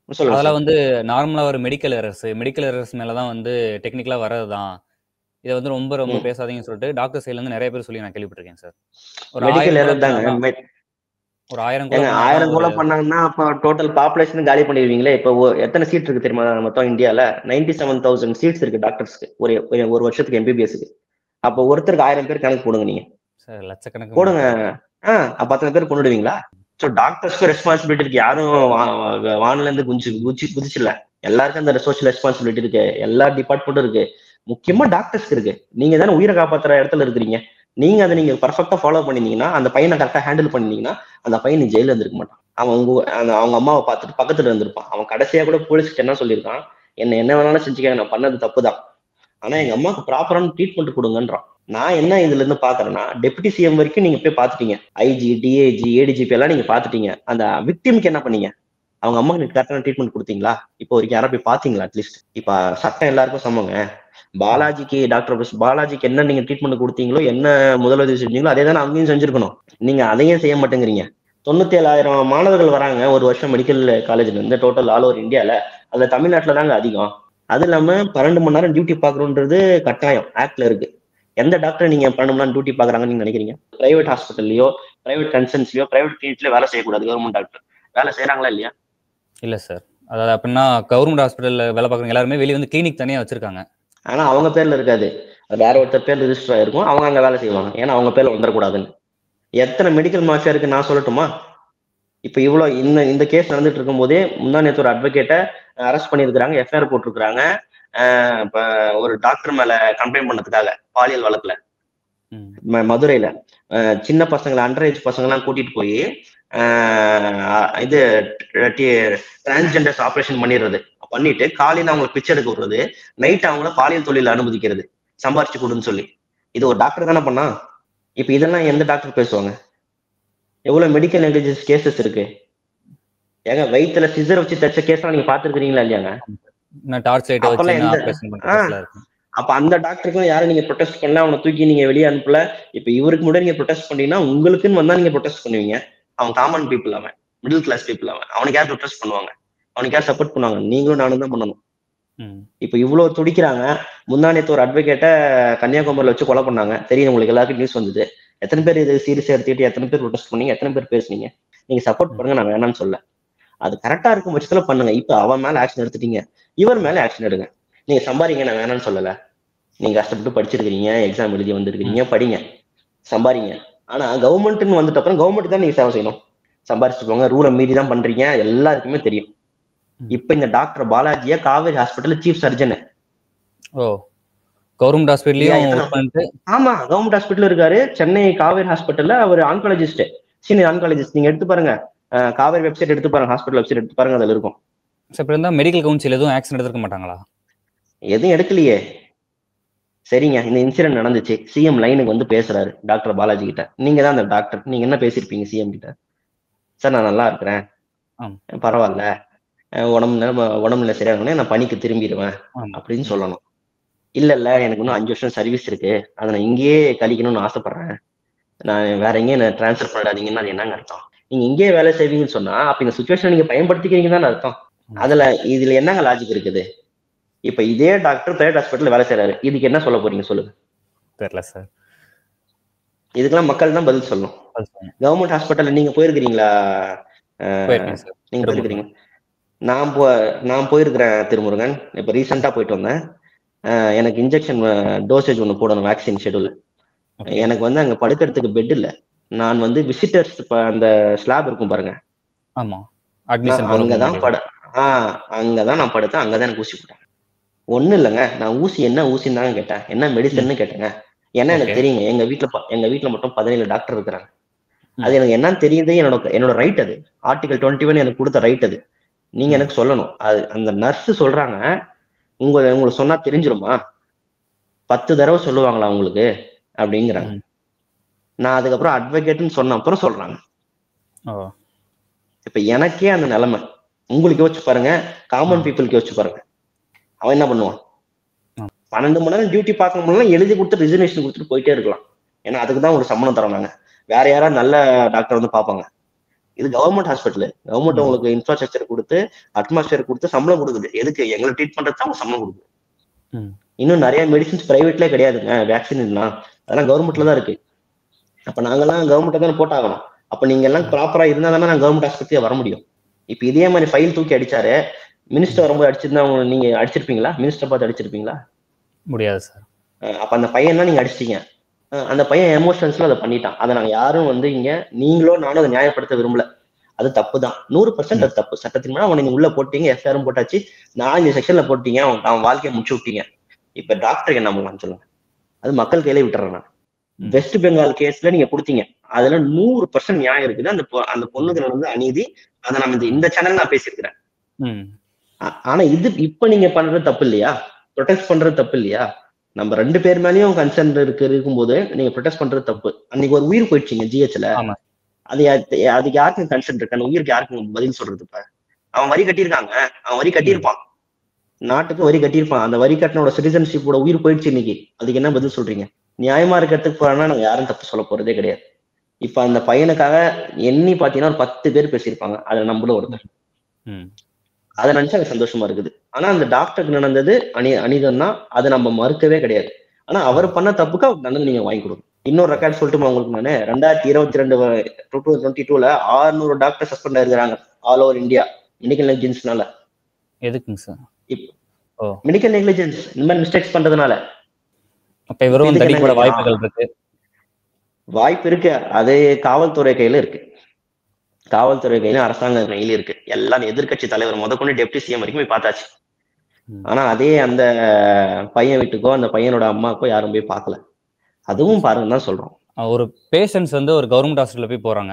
அதெல்லாம். வந்து நார்மலா ஒரு மெடிக்கல் எரர்ஸ் மெடிக்கல் எரர்ஸ் மேல தான் வந்து டெக்னிக்கலா வர்றது தான் இதை வந்து ரொம்ப ரொம்ப. பேசாதீங்கன்னு சொல்லிட்டு டாக்டர் சைட்ல இருந்து நிறைய பேர் சொல்லி நான் கேள்விப்பட்டிருக்கேன் சார். ஒரு மெடிக்கல் ஆயிரம் ஒரு ஆயிரம் ஆயிரம் ஒரு- பண்ணாங்கன்னா அப்போ டோட்டல் பாப்புலேஷன் காலி பண்ணிடுவீங்களே? இப்போ எத்தனை சீட் இருக்கு தெரியுமா மொத்தம் இந்தியால? நைன்டி செவன் தௌசண்ட் சீட்ஸ் இருக்கு டாக்டர்ஸ்க்கு ஒரு ஒரு- வருஷத்துக்கு எம்பிபிஎஸ்க்கு அப்போ ஒருத்தருக்கு ஆயிரம் பேர் கணக்கு போடுங்க நீங்க. லட்சக்கணக்கு போடுங்க. ஆ அப்ப அத்தனை பேர் கொண்டுடுவீங்களா? ஸோ டாக்டர்ஸ்க்கு ரெஸ்பான்சிபிலிட்டி இருக்கு. யாரும் வானில இருந்து குஞ்சு குச்சி குதிச்சிடல. எல்லாருக்கும் அந்த சோஷியல் ரெஸ்பான்சிபிலிட்டி இருக்கு. எல்லா டிபார்ட்மெண்ட்டும் இருக்கு. முக்கியமா டாக்டர்ஸ்க்கு இருக்கு. நீங்க தானே உயிரை காப்பாத்துற இடத்துல இருக்கிறீங்க. நீங்க அதை நீங்க பர்ஃபெக்டா ஃபாலோ பண்ணிருந்தீங்கன்னா அந்த பையனை கரெக்டா ஹேண்டில் பண்ணிருந்தீங்கன்னா அந்த பையன் ஜெயில இருந்திருக்க மாட்டான். அவன் உங்க அவங்க அம்மாவை பார்த்துட்டு பக்கத்துல இருந்திருப்பான். அவன் கடைசியா கூட போலீஸ்க்கு என்ன சொல்லியிருக்கான்? என்ன என்ன வேணாலும் செஞ்சுக்க நான் பண்ணது தப்பு தான் ஆனா எங்க அம்மாவுக்கு ப்ராப்பரான ட்ரீட்மெண்ட் கொடுங்கன்றான். நான் என்ன இதுல இருந்து பாக்குறேன்னா டெபுட்டி சிஎம் வரைக்கும் நீங்க போய் பாத்துட்டீங்க ஐஜி டிஏஜி ஏடிஜிபி எல்லாம் நீங்க பாத்துட்டீங்க அந்த விக்டிமுக்கு என்ன பண்ணீங்க? அவங்க அம்மாக்கு கரெக்டான ட்ரீட்மெண்ட் கொடுத்தீங்களா? இப்போ வரைக்கும் யாரா போய் பாத்தீங்களா அட்லீஸ்ட் இப்ப சட்டம் எல்லாருக்கும் சமங்க. பாலாஜிக்கு டாக்டர் பாலாஜிக்கு என்ன நீங்க ட்ரீட்மெண்ட் கொடுத்தீங்களோ என்ன முதலுதவி செஞ்சீங்களோ அதே தானே அங்கேயும் செஞ்சிருக்கணும். நீங்க அதையும் செய்ய மாட்டேங்கிறீங்க. தொண்ணூத்தி ஏழாயிரம் மாணவர்கள் வராங்க ஒரு வருஷம் மெடிக்கல் காலேஜ்ல இருந்து டோட்டல் ஆல் ஓவர் இந்தியால அதுல தமிழ்நாட்டுல தாங்க அதிகம். அது இல்லாம பன்னெண்டு மணி நேரம் டியூட்டி பாக்குறோன்றது கட்டாயம். ஆக்ட்ல இருக்கு. எந்த டாக்டர் நீங்க நேரம் டியூட்டி பாக்குறாங்கன்னு நீங்க நினைக்கிறீங்க? பிரைவேட் ஹாஸ்பிட்டல்லையோ பிரைவேட் கன்சர்ன்ஸ்லயோ பிரைவேட் கிளினிக்லயோ வேலை செய்யக்கூடாது கவர்மெண்ட் டாக்டர் வேலை செய்யறாங்களா இல்லையா? இல்ல சார் அதாவது அப்படின்னா கவர்மெண்ட் ஹாஸ்பிட்டல்ல வேலை பார்க்குறவங்க எல்லாருமே வெளியே வந்து கிளினிக் தனியா வச்சிருக்காங்க. ஆனா அவங்க பேர்ல இருக்காது. வேற ஒருத்தர் பேர் ரிஜிஸ்டர் ஆயிருக்கும். அவங்க அங்க வேலை செய்வாங்க. ஏன்னா அவங்க பேர்ல வந்துடக்கூடாதுன்னு எத்தனை மெடிக்கல் மாஃபியா இருக்கு நான் சொல்லட்டுமா? இப்ப இவ்வளவு இந்த இந்த கேஸ் நடந்துட்டு இருக்கும் போதே முந்தா நேத்து ஒரு அட்வொகேட்டை அரெஸ்ட் பண்ணியிருக்கிறாங்க எஃப்ஐஆர் போட்டிருக்கிறாங்க. இப்ப ஒரு டாக்டர் மேல கம்ப்ளைண்ட் பண்ணதுக்காக பாலியல் வழக்குல. மதுரையில. சின்ன பசங்களை அண்டர் ஏஜ் பசங்க எல்லாம் கூட்டிட்டு போய் இது டிரான்ஸ்ஜெண்டர்ஸ் ஆபரேஷன் பண்ணிடுறது. பண்ணிட்டு காலையில அவங்களுக்கு பிச்சை எடுக்க விடுறது நைட் அவங்கள பாலியல் தொழில அனுமதிக்கிறது சம்பாரிச்சு கொடுன்னு சொல்லி. இது ஒரு டாக்டர் தானே பண்ணா? இப்ப இதெல்லாம் எந்த டாக்டர் பேசுவாங்க? எவ்வளவு மெடிக்கல் நெக்லிஜென்ஸ் கேசஸ் இருக்கு? ஏங்க வயித்துல சிசர் வச்சு தச்ச கேஸ்லாம் நீங்க பாத்துருக்கீங்களா இல்லையாங்க? நான் டார்ச் லைட்டை வச்சு அப்ப அந்த டாக்டருக்கும் யாரும் நீங்க ப்ரொடெஸ்ட் பண்ணல அவனை தூக்கி நீங்க வெளியே அனுப்பல. இப்ப இவருக்கு முன்னாடி நீங்க ப்ரொடெஸ்ட் பண்ணீங்கன்னா உங்களுக்குன்னு வந்தா நீங்க ப்ரொடெஸ்ட் பண்ணுவீங்க. அவன் காமன் பீப்புள் அவன். மிடில் கிளாஸ் பீப்புள் அவன். அவனுக்கு யார் ப்ரொடெஸ்ட் பண்ணுவாங்க? அவனுக்கு யார் சப்போர்ட் பண்ணுவாங்க? நீங்களும் நானும் தான் பண்ணணும். இப்ப இவ்வளவு துடிக்கிறாங்க. முந்தானத்து ஒரு அட்வொகேட்டை கன்னியாகுமரியில வச்சு கொலை பண்ணாங்க. தெரியும் உங்களுக்கு எல்லாருக்கும் நியூஸ் வந்தது. எத்தனை பேர் இது சீரியஸா எடுத்துக்கிட்டு எத்தனை பேர் ப்ரொடெஸ்ட் பண்ணீங்க? எத்தனை பேர் பேசுனீங்க? நீங்க சப்போர்ட் பண்ணுங்க நான் வேணாம்னு சொல்ல. அது கரெக்டா இருக்கும் பட்சத்துல பண்ணுங்க. இப்ப அவன் மேல ஆக்ஷன் எடுத்துட்டீங்க. இவர் மேல ஆக்ஷன் எடுங்க. நீங்க சம்பாதிங்க நான் வேணாம்னு சொல்லல. நீங்க கஷ்டப்பட்டு படிச்சிருக்கீங்க எக்ஸாம் எழுதி வந்திருக்கீங்க படிங்க. சம்பாதிங்க. ஆனா கவர்மெண்ட்னு வந்துட்ட அப்புறம் கவர்மெண்ட் தான் நீங்க சேவை செய்யணும். சம்பாரிச்சுட்டு போங்க ரூலை மீறி தான் பண்றீங்க எல்லாருக்குமே தெரியும். இப்ப இந்த டாக்டர் பாலாஜியா காவேரி ஹாஸ்பிட்டல் சீஃப் சர்ஜன் ஓ கவர்மெண்ட் பண்ணிட்டு? ஆமா கவர்மெண்ட் ஹாஸ்பிட்டல் இருக்காரு. சென்னை காவேரி ஹாஸ்பிட்டல்ல அவர் ஆன்காலஜிஸ்ட் சீனியர் ஆன்காலஜிஸ்ட் நீங்க எடுத்து பாருங்க. காவேரி வெப்சைட் எடுத்து பாருங்க ஹாஸ்பிட்டல் வெப்சைட் எடுத்து பாருங்க அதுல இருக்கும். இப்ப இருந்தா மெடிக்கல் கவுன்சில் எதுவும் ஆக்ஷன் எடுத்துக்க மாட்டாங்களா? எதுவும் எடுக்கலையே. சரிங்க இந்த இன்சிடென்ட் நடந்துச்சு. சிஎம் லைனுக்கு வந்து பேசுறாரு டாக்டர் பாலாஜி கிட்ட. நீங்க தான் அந்த டாக்டர் நீங்க என்ன பேசியிருப்பீங்க சிஎம் கிட்ட? சார் நான் நல்லா இருக்கிறேன். பரவாயில்ல. உடம்பு உடம்புல சரியாகணும் நான் பணிக்கு திரும்பிடுவேன். அப்படின்னு சொல்லணும். இல்ல இல்ல எனக்கு இன்னும் அஞ்சு வருஷம் சர்வீஸ் இருக்கு. அதை நான் இங்கேயே கழிக்கணும்னு ஆசைப்படுறேன். நான் வேற எங்கேயும் என்ன டிரான்ஸ்ஃபர் பண்ணிடாதீங்கன்னா அது என்னங்க அர்த்தம்? நீங்க இங்கேயே வேலை செய்வீங்கன்னு சொன்னா அப்ப இந்த சுச்சுவேஷன் நீங்க பயன்படுத்திக்கிறீங்க தானே அர்த்தம்? அதுல இதுல என்னங்க லாஜிக் இருக்குது? இப்ப இதே டாக்டர் பிரைவேட் ஹாஸ்பிட்டல் வேலை செய்யறாரு இதுக்கு என்ன சொல்ல போறீங்க சொல்லுங்க. தெரியல சார் இதுக்கெல்லாம் மக்கள் தான் பதில் சொல்லணும். கவர்மெண்ட் ஹாஸ்பிட்டல்ல நீங்க போயிருக்கிறீங்களா? நீங்க. போயிருக்கிறீங்க. நான் போ நான் போயிருக்கிறேன் திருமுருகன். இப்ப ரீசெண்டா போயிட்டு வந்தேன். எனக்கு இன்ஜெக்ஷன் டோசேஜ் ஒன்று போடணும் வேக்சின் ஷெடியூல். எனக்கு வந்து அங்க படுக்கிறதுக்கு பெட் இல்ல. நான் வந்து விசிட்டர்ஸ் அந்த ஸ்லாப் இருக்கும் பாருங்க. ஆமா. அட்மிஷன் நான் அங்கதான் பட ஆஹ் அங்கதான் நான் படுத்தேன் அங்கதான் எனக்கு ஊசி போட்டேன் ஒண்ணும் இல்லைங்க. நான் ஊசி என்ன ஊசின்னு தாங்க கேட்டேன். என்ன மெடிசன்னு கேட்டேங்க. ஏன்னா எனக்கு. தெரியுங்க எங்க வீட்டுல ப- எங்க வீட்டுல மட்டும் பதினேழு டாக்டர் இருக்கிறாங்க. அது எனக்கு என்னன்னு தெரியுது என்னோட என்னோட ரைட் அது. ஆர்டிகல் டுவெண்ட்டி ஒன் எனக்கு கொடுத்த ரைட் அது. நீங்க. எனக்கு சொல்லணும். அது அந்த நர்ஸ் சொல்றாங்க உங்க உங்களுக்கு சொன்னா தெரிஞ்சிருமா? பத்து தடவை சொல்லுவாங்களா உங்களுக்கு? அப்படிங்கிறாங்க. நான் அதுக்கப்புறம் அட்வொகேட்னு சொன்ன அப்புறம் சொல்றாங்க. இப்ப எனக்கே அந்த நிலைமை. உங்களுக்கு யோசிச்சு பாருங்க காமன். பீப்புளுக்கு யோசிச்சு பாருங்க. அவன் என்ன பண்ணுவான். பன்னெண்டு மணி நேரம் டியூட்டி பார்க்கணும்னா எழுதி கொடுத்து ரிசர்வேஷன் கொடுத்துட்டு போயிட்டே இருக்கலாம். ஏன்னா அதுக்கு தான் ஒரு சம்பளம் தரோம் நாங்க. வேற யாராவது நல்ல டாக்டர் வந்து பார்ப்பாங்க. இது கவர்மெண்ட் ஹாஸ்பிட்டல் கவர்மெண்ட். உங்களுக்கு இன்ஃப்ராஸ்ட்ரக்சர் கொடுத்து அட்மாஸ்பியர் கொடுத்து சம்பளம் கொடுக்குது. எதுக்கு? எங்களை ட்ரீட் பண்றது தான் சம்பளம் கொடுக்குது. இன்னும் நிறைய மெடிசின்ஸ் பிரைவேட்ல கிடையாதுங்க வேக்சின் அதெல்லாம் கவர்மெண்ட்ல தான் இருக்கு. அப்ப நாங்கெல்லாம் கவர்மெண்ட் தானே போட்டாகணும். அப்ப நீங்க எல்லாம் ப்ராப்பரா இருந்தா தானே நான் கவர்மெண்ட் ஆஸ்பத்திரியா வர முடியும். இப்ப இதே மாதிரி ஃபைல் தூக்கி அடிச்சாரு மினிஸ்டர் வரும்போது அடிச்சிருந்தா அவங்க நீங்க அடிச்சிருப்பீங்களா? மினிஸ்டர் பார்த்து அடிச்சிருப்பீங்களா? முடியாது சார் அப்ப அந்த பையன் தான் நீங்க அடிச்சிட்டீங்க. அந்த பையன் எமோஷன்ஸ்ல அதை பண்ணிட்டான். அதை நாங்க யாரும் வந்து இங்க நீங்களோ நானும் அதை நியாயப்படுத்த விரும்பல. அது தப்பு தான் நூறு பர்சன்ட் அது தப்பு. சட்டத்தின் மேல அவனை நீங்க உள்ள போட்டீங்க எஃப்ஐஆரும் போட்டாச்சு. நாலஞ்சு செக்ஷன்ல போட்டீங்க அவன் அவன் வாழ்க்கையை முடிச்சு விட்டீங்க. இப்ப டாக்டருக்கு என்ன பண்ணலாம் சொல்லுங்க. அது மக்கள் கையில விட்டுறேன் நான். வெஸ்ட் பெங்கால் கேஸ்ல நீங்க கொடுத்தீங்க. அதுல நூறு பர்சன்ட் நியாயம் இருக்குது அந்த அந்த பொண்ணுக்கு நடந்த அநீதி அதை நம்ம இந்த சேனல் நான் பேசியிருக்கிறேன். ஆனா இது இப்ப நீங்க பண்றது தப்பு இல்லையா? ப்ரொடெக்ட் பண்றது தப்பு இல்லையா? நம்ம ரெண்டு பேர் மேலயும் கன்சர்ன் இருக்கு இருக்கும்போது நீங்க ப்ரொடெக்ட் பண்றது தப்பு. அன்னைக்கு ஒரு உயிர் போயிடுச்சுங்க ஜிஹெச்ல. அது அதுக்கு யாருக்கும் கன்சர்ன் இருக்கு அந்த உயிருக்கு யாருக்கும் பதில் சொல்றது இப்ப? அவன் வரி கட்டியிருக்காங்க. அவன் வரி கட்டியிருப்பான். நாட்டுக்கு வரி கட்டியிருப்பான். அந்த வரி கட்டினோட சிட்டிசன்ஷிப்போட உயிர் போயிடுச்சு இன்னைக்கு. அதுக்கு என்ன பதில் சொல்றீங்க? நியாயமா இருக்கிறதுக்கு போனா நாங்க யாரும் தப்பு சொல்ல போறதே கிடையாது. இப்ப அந்த பையனுக்காக எண்ணி பாத்தீங்கன்னா ஒரு பத்து பேர் பேசியிருப்பாங்க. அதுல நம்மளும் ஒருத்தர். அதை நினைச்சா எனக்கு சந்தோஷமா இருக்குது. ஆனா அந்த டாக்டருக்கு நடந்தது அனி அனிதம் தான் அதை நம்ம மறுக்கவே கிடையாது. ஆனா அவர் பண்ண தப்புக்கு அவர் தண்டனை நீங்க வாங்கி கொடுங்க. இன்னொரு ரெக்கார்ட் சொல்லட்டுமா உங்களுக்கு நானு. ரெண்டாயிரத்தி இருபத்தி ரெண்டு டூ டூ டுவெண்ட்டி டூல ஆறுநூறு டாக்டர் சஸ்பெண்ட் ஆயிருக்கிறாங்க. ஆல் ஓவர் இந்தியா மெடிக்கல் நெக்லிஜென்ஸ்னால எதுக்குங்க சார். மெடிக்கல் நெக்லிஜென்ஸ் இந்த மாதிரி மிஸ்டேக்ஸ் பண்றதுனால. அப்ப இவரும்? வாய்ப்புகள் இருக்கு. வாய்ப்பு இருக்கு. அது காவல்துறை கையில இருக்கு. காவல்துறை கையில அரசாங்க கையில இருக்கு. எல்லாம் எதிர்க்கட்சி தலைவர் முதற்கொண்டு டெப்டி சிஎம் வரைக்கும் போய் பார்த்தாச்சு. ஆனா அதே அந்த பையன் வீட்டுக்கோ அந்த பையனோட அம்மாக்கோ யாரும் போய் பார்க்கல. அதுவும் பாருங்க தான் சொல்றோம். ஒரு பேஷண்ட்ஸ் வந்து ஒரு கவர்மெண்ட் ஹாஸ்பிட்டல்ல போய் போறாங்க.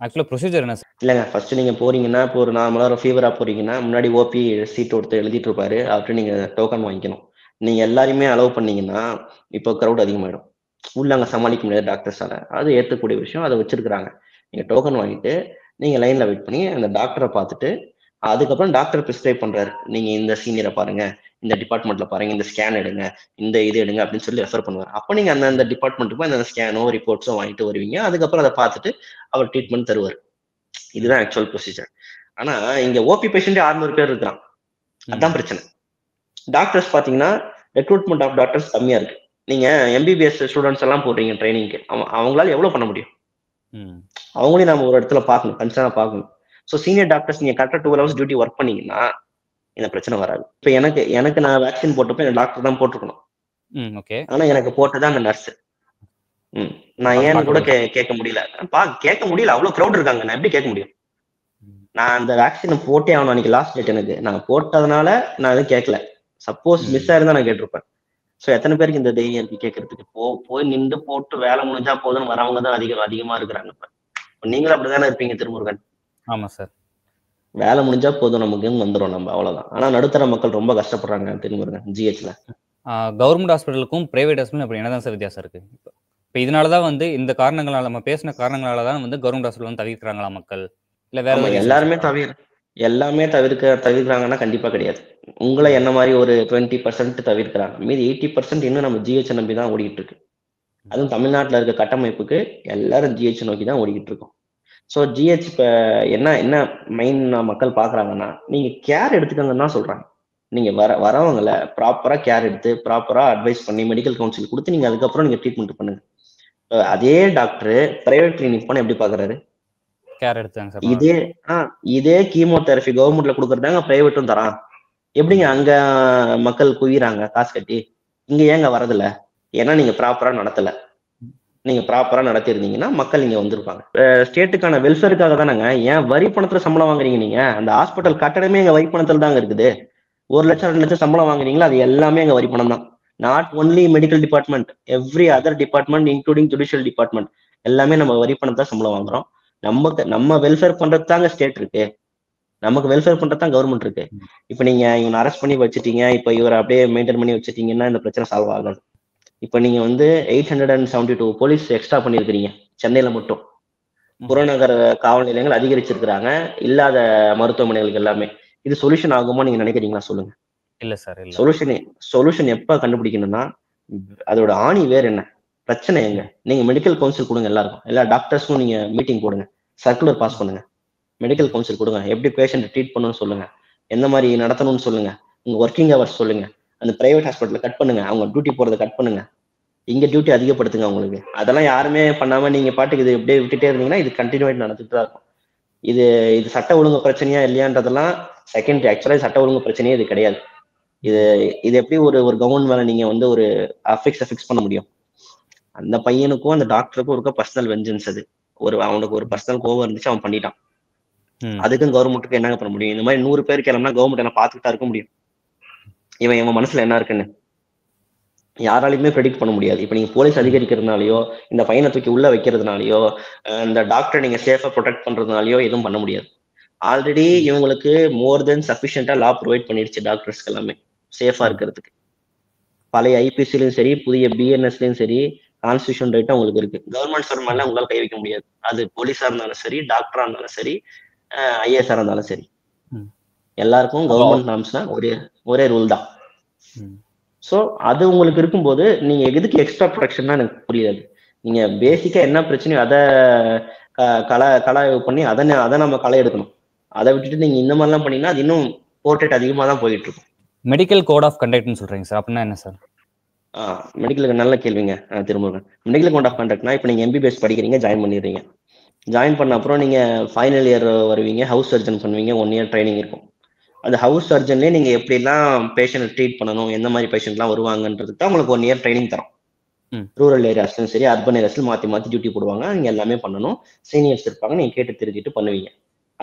ஆக்சுவலா ப்ரொசீஜர் என்ன இல்லைங்க ஃபர்ஸ்ட் நீங்க போறீங்கன்னா இப்போ ஒரு நார்மலா ஒரு ஃபீவரா போறீங்கன்னா முன்னாடி ஓபி சீட் ஒருத்தர் எழுதிட்டு இருப்பாரு. அவர்கிட்ட நீங்க டோக்கன் வாங்கிக்கணும். நீங்க எல்லாரையுமே அலோவ் பண்ணீங்கன்னா இப்போ க்ரௌட் அதிகமாயிடும். உள்ள அங்க சமாளிக்க முடியாது டாக்டர்ஸால அது ஏற்கக்கூடிய விஷயம். அதை வச்சிருக்கிறாங்க. நீங்க டோக்கன் வாங்கிட்டு நீங்க லைன்ல வெயிட் பண்ணி அந்த டாக்டரை பார்த்துட்டு அதுக்கப்புறம் டாக்டர் ப்ரிஸ்கிரைப் பண்றாரு. நீங்க இந்த சீனியரை பாருங்க. இந்த டிபார்ட்மெண்ட்ல பாருங்க. இந்த ஸ்கேன் எடுங்க. இந்த இது எடுங்க அப்படின்னு சொல்லி ரெஃபர் பண்ணுவார். அப்போ நீங்க அந்த அந்த டிபார்ட்மெண்ட்டுக்கு போய் அந்த ஸ்கேனோ ரிப்போர்ட்ஸோ வாங்கிட்டு வருவீங்க. அதுக்கப்புறம் அதை பார்த்துட்டு அவர் ட்ரீட்மெண்ட் தருவார். இதுதான் ஆக்சுவல் ப்ரொசீஜர் ஆனா இங்க ஓபி பேஷண்டே அறுநூறு பேர் இருக்கிறான் அதான் பிரச்சனை. டாக்டர்ஸ் பாத்தீங்கன்னா ரெக்ரூட்மெண்ட் ஆஃப் டாக்டர்ஸ் கம்மியா இருக்கு. நீங்க எம்பிபிஎஸ் ஸ்டூடெண்ட்ஸ் எல்லாம் போடுறீங்க ட்ரைனிங்க்கு அவங்களால எவ்வளவு பண்ண முடியும். அவங்களையும் நம்ம ஒரு இடத்துல பார்க்கணும் கன்சர்னா பார்க்கணும். ஸோ சீனியர் டாக்டர்ஸ் நீங்க கரெக்டாக டுவெல் ஹவர்ஸ் டியூட்டி ஒர்க் பண்ணீங்கன்னா இந்த பிரச்சனை வராது. இப்போ எனக்கு எனக்கு நான் வேக்சின் போட்டப்போ எனக்கு டாக்டர் தான் போட்டிருக்கணும். ம் ஓகே. ஆனா எனக்கு போட்டது அந்த நர்ஸ் ம். நான் ஏன்னு கூட கே கேட்க முடியல. பா கேட்க முடியல. அவ்வளவு க்ரௌட் இருக்காங்க. நான் எப்படி கேட்க முடியும்? நான் அந்த வேக்சினை போட்டே ஆகணும் அன்னைக்கு லாஸ்ட் டேட் எனக்கு. நான் போட்டதுனால நான் எதுவும் கேட்கல. சப்போஸ். மிஸ் ஆயிருந்தா நான் கேட்டிருப்பேன். ஸோ எத்தனை பேருக்கு இந்த தைரியம் இருக்கு கேட்கறதுக்கு? போ போய் நின்று போட்டு வேலை முடிஞ்சா போதும்னு வரவங்க தான் அதிகம் அதிகமா இருக்கிறாங்க இப்ப. நீங்களும் அப்படிதானே இருப்பீங்க திருமுருகன்? ஆமா சார் வேலை முடிஞ்சா போதும் நமக்குன்னு வந்துடும் நம்ம அவ்வளவுதான். ஆனா நடுத்தர மக்கள் ரொம்ப கஷ்டப்படுறாங்க திருமுருகன் ஜிஹெச்ல கவர்மெண்ட் ஹாஸ்பிட்டலுக்கும் பிரைவேட் ஹாஸ்பிட்டல் அப்படி என்னதான் சார் வித்தியாசம் இருக்கு? இப்போ இதனால தான் வந்து இந்த காரணங்களால நம்ம பேசின காரணங்களால தான் வந்து கவர்மெண்ட் ஹாஸ்பிட்டல் வந்து தவிர்க்கிறாங்களா மக்கள்? இல்ல வேற எல்லாருமே? தவிர எல்லாமே தவிர்க்க தவிர்க்கிறாங்கன்னா கண்டிப்பாக கிடையாது. உங்களை என்ன மாதிரி ஒரு டுவெண்ட்டி பர்சன்ட் தவிர்க்கிறாங்க? மீதி எயிட்டி பர்சன்ட் இன்னும் நம்ம ஜிஹெச் நம்பி தான் ஓடிட்டு இருக்கு அதுவும் தமிழ்நாட்டில் இருக்க கட்டமைப்புக்கு எல்லாரும் ஜிஹெச் நோக்கி தான் ஓடிக்கிட்டு இருக்கோம் ஸோ ஜிஹெச் இப்போ என்ன என்ன மெயின் மக்கள் பார்க்குறாங்கன்னா நீங்கள் கேர் எடுத்துக்கங்கன்னு தான் சொல்கிறாங்க நீங்கள் வர வரவங்களை ப்ராப்பராக கேர் எடுத்து ப்ராப்பராக அட்வைஸ் பண்ணி மெடிக்கல் கவுன்சில் கொடுத்து நீங்கள் அதுக்கப்புறம் நீங்கள் ட்ரீட்மெண்ட் பண்ணுங்க. அதே டாக்டர் ப்ரைவேட் கிளினிக் போனால் எப்படி பார்க்குறாரு கேர் எடுத்தாங்க சார் இதே ஆ இதே கீமோதெரபி கவர்மெண்ட்ல கொடுக்கறதாங்க பிரைவேட்டும் தரான். எப்படிங்க அங்க மக்கள் குவிறாங்க காசு கட்டி? இங்க ஏங்க வரதில்ல? ஏன்னா நீங்க ப்ராப்பரா நடத்தல. நீங்க ப்ராப்பரா நடத்திருந்தீங்கன்னா மக்கள் இங்க வந்திருப்பாங்க. ஸ்டேட்டுக்கான வெல்ஃபேருக்காக தானேங்க. ஏன் வரி பணத்துல சம்பளம் வாங்குறீங்க நீங்க? அந்த ஹாஸ்பிட்டல் கட்டடமே எங்க வரி பணத்துல தாங்க இருக்குது. ஒரு லட்சம் ரெண்டு லட்சம் சம்பளம் வாங்குறீங்களா அது எல்லாமே எங்க வரி பணம் தான். Not only medical department every other department including judicial department எல்லாமே நம்ம வரி பணத்தை சம்பளம் வாங்குறோம். நமக்கு நம்ம வெல்ஃபேர் பண்றது தாங்க ஸ்டேட் இருக்கு. நமக்கு வெல்ஃபேர் பண்றது தான் கவர்மெண்ட் இருக்கு. இப்போ நீங்க இவனை அரெஸ்ட் பண்ணி வச்சுட்டீங்க இப்போ இவரை அப்படியே மெயின்டைன் பண்ணி வச்சுட்டீங்கன்னா இந்த பிரச்சனை சால்வ் ஆகாது. இப்போ நீங்க வந்து eight hundred and seventy two police extra பண்ணியிருக்கிறீங்க சென்னையில மட்டும். புறநகர் காவல் நிலையங்கள் அதிகரிச்சிருக்கிறாங்க இல்லாத மருத்துவமனைகளுக்கு எல்லாமே. இது சொல்யூஷன் ஆகுமோ நீங்க நினைக்கிறீங்களா? சொல்லுங்க. இல்ல சார் சொல்யூஷன் சொல்யூஷன் எப்ப கண்டுபிடிக்கணும்னா அதோட ஆணி வேர் என்ன? பிரச்சனை எங்க? நீங்க மெடிக்கல் கவுன்சில் கொடுங்க எல்லாருக்கும். எல்லா டாக்டர்ஸும் நீங்க மீட்டிங் போடுங்க. சர்க்குலர் பாஸ் பண்ணுங்க. மெடிக்கல் கவுன்சில் கொடுங்க. எப்படி பேஷண்ட் ட்ரீட் பண்ணணும்னு சொல்லுங்க. எந்த மாதிரி நடத்தணும்னு சொல்லுங்க. உங்க ஒர்க்கிங் ஹவர்ஸ் சொல்லுங்க. அந்த பிரைவேட் ஹாஸ்பிட்டல் கட் பண்ணுங்க. அவங்க டியூட்டி போறதை கட் பண்ணுங்க. இங்க டியூட்டி அதிகப்படுத்துங்க அவங்களுக்கு. அதெல்லாம் யாருமே பண்ணாம நீங்க பாட்டுக்கு இது எப்படியே விட்டுட்டே இருந்தீங்கன்னா இது கண்டினியூட் நடந்துட்டு தான் இருக்கும். இது இது சட்ட ஒழுங்கு பிரச்சனையா இல்லையான்றதெல்லாம் செகண்ட் ஆக்சுவலா சட்ட ஒழுங்கு பிரச்சனையே இது கிடையாது. இது இது எப்படி ஒரு ஒரு கவர்மெண்ட் மேல நீங்க வந்து ஒரு அஃபிக்ஸை ஃபிக்ஸ் பண்ண முடியும்? அந்த பையனுக்கும் அந்த டாக்டருக்கும் இருக்க பர்சனல் வெஞ்சன்ஸ் அது. ஒரு அவனுக்கு ஒரு பர்சனல் கோவம் இருந்துச்சு அவன் பண்ணிட்டான். அதுக்கும் கவர்மெண்ட்டுக்கு என்னங்க பண்ண முடியும்? இந்த மாதிரி நூறு பேர் கிளம்புனா கவர்மெண்ட் என்ன பார்த்துக்கிட்டா இருக்க முடியும். இவன் இவன் மனசுல என்ன இருக்குன்னு? யாராலையுமே ப்ரெடிக்ட் பண்ண முடியாது. இப்போ நீங்க போலீஸ் அதிகரிக்கிறதுனாலயோ இந்த பையனை தூக்கி உள்ள வைக்கிறதுனாலயோ இந்த டாக்டரை நீங்க சேஃபா ப்ரொடெக்ட் பண்றதுனாலயோ எதுவும் பண்ண முடியாது. ஆல்ரெடி இவங்களுக்கு மோர் தென் சஃபிஷியண்டா லா ப்ரொவைட் பண்ணிடுச்சு டாக்டர்ஸ்க்கு எல்லாமே. சேஃபா இருக்கிறதுக்கு. பழைய ஐபிசிலையும் சரி புதிய பிஎன்எஸ்லயும் சரி கான்ஸ்டியூஷன் ரைட் அவங்களுக்கு இருக்கு. கவர்மெண்ட் சர்வ் மேல உங்களால கை வைக்க முடியாது. அது போலீஸா இருந்தாலும் சரி டாக்டரா இருந்தாலும் சரி ஐஏஎஸ்ஆ இருந்தாலும் சரி. எல்லாருக்கும் கவர்மெண்ட் நார்ம்ஸ்னா ஒரே ஒரே ரூல் தான். ஸோ அது உங்களுக்கு இருக்கும்போது நீங்க எதுக்கு எக்ஸ்ட்ரா ப்ரொடெக்ஷன் எனக்கு புரியாது நீங்க பேசிக்கா என்ன பிரச்சனையோ அதை கல கலாய்வு பண்ணி அதை அதை நம்ம களை எடுக்கணும். அதை விட்டுட்டு நீங்க இந்த மாதிரிலாம் பண்ணீங்கன்னா அது இன்னும் போர்ட்ரேட் அதிகமாக தான் போயிட்டு இருக்கும். மெடிக்கல் கோட் ஆஃப் கண்டக்ட்னு சொல்றீங்க சார். அப்படின்னா என்ன சார்? மெடிக்கலுக்கு நல்ல கேள்விங்க. திருமுருகன். மெடிக்கல் கோட் ஆஃப் கான்டாக்ட்னா இப்போ நீங்கள் எம்பிபிஎஸ் படிக்கிறீங்க ஜாயின் பண்ணிடுறீங்க. ஜாயின் பண்ண அப்புறம் நீங்கள் ஃபைனல் இயர் வருவீங்க ஹவுஸ் சர்ஜன் பண்ணுவீங்க ஒன் இயர் ட்ரைனிங் இருக்கும். அந்த ஹவுஸ் சர்ஜன்லேயே நீங்க எப்படிலாம் பேஷண்ட் ட்ரீட் பண்ணணும் எந்த மாதிரி பேஷண்ட்லாம் வருவாங்கன்றதுக்கு தான் உங்களுக்கு ஒன் இயர் ட்ரைனிங் தரோம். ரூரல் ஏரியாஸ்லும் சரி அர்பன் ஏரியாஸ்லும் மாத்தி மாத்தி டியூட்டி போடுவாங்க. நீங்க எல்லாமே பண்ணணும். சீனியர்ஸ் இருப்பாங்க நீங்க கேட்டு தெரிஞ்சுட்டு பண்ணுவீங்க.